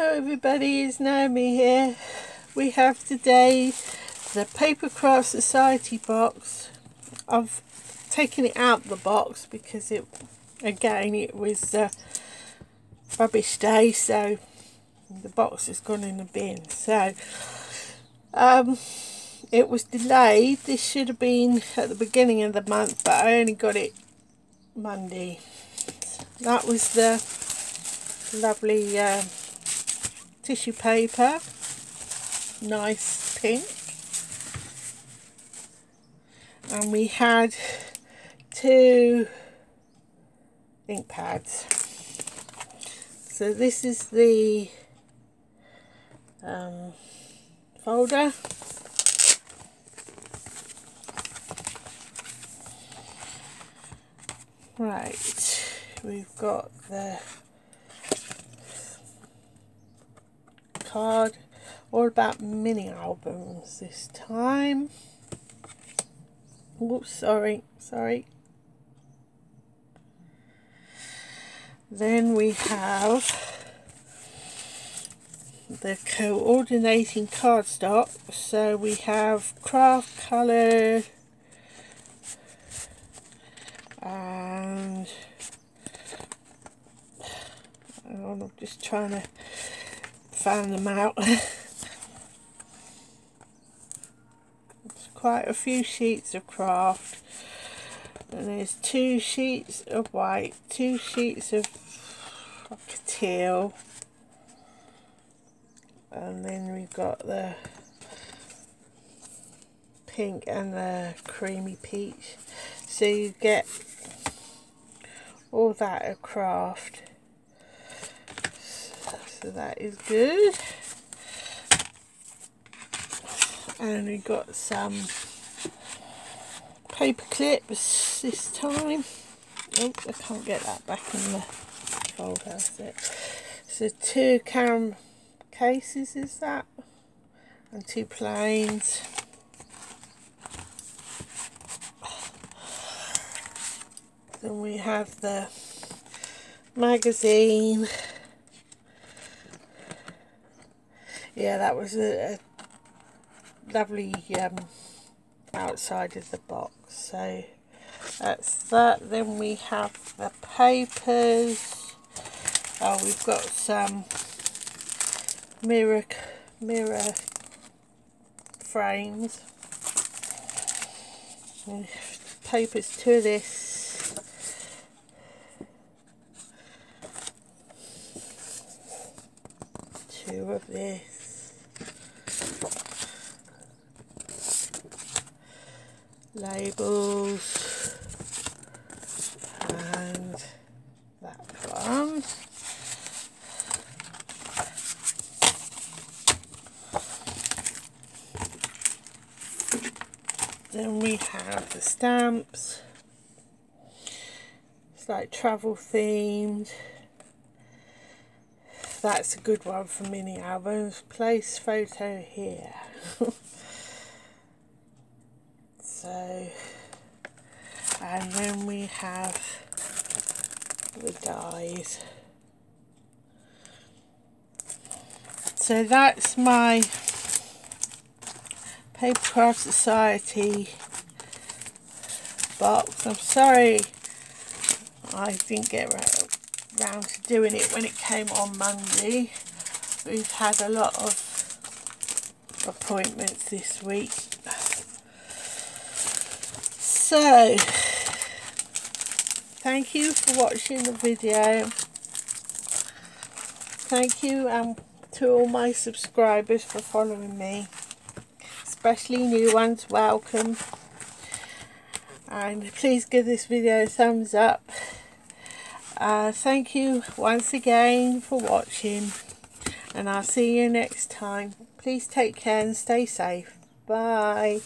Hello everybody, it's Naomi here. We have today the Papercraft Society box. I've taken it out of the box because it, again, it was uh, rubbish day, so the box has gone in the bin. So, um, it was delayed. This should have been at the beginning of the month, but I only got it Monday. That was the lovely uh, tissue paper, nice pink. And we had two ink pads. So this is the um, folder. Right, we've got the card all about mini albums this time. Oops, sorry, sorry. Then we have the coordinating cardstock. So we have craft colour and I'm just trying to find them out. It's quite a few sheets of craft. And there's two sheets of white, two sheets of teal. And then we've got the pink and the creamy peach. So you get all that of craft so that is good. And we got some paper clips this time. Oh I can't get that back in the folder so two carom cases is that? And two planes. Then we have the magazine yeah that was a, a lovely um, outside of the box. So that's that. Then we have the papers. Oh we've got some mirror mirror frames. Papers to this. Two of this labels and that one. Then we have the stamps. It's like travel themed. That's a good one for mini albums. Place photo here. So, and then we have the dies. So that's my Papercraft Society box. I'm sorry I didn't get around to doing it when it came on Monday. We've had a lot of appointments this week so, thank you for watching the video. Thank you um, to all my subscribers for following me. Especially new ones, welcome. And please give this video a thumbs up. Uh, thank you once again for watching. And I'll see you next time. Please take care and stay safe. Bye.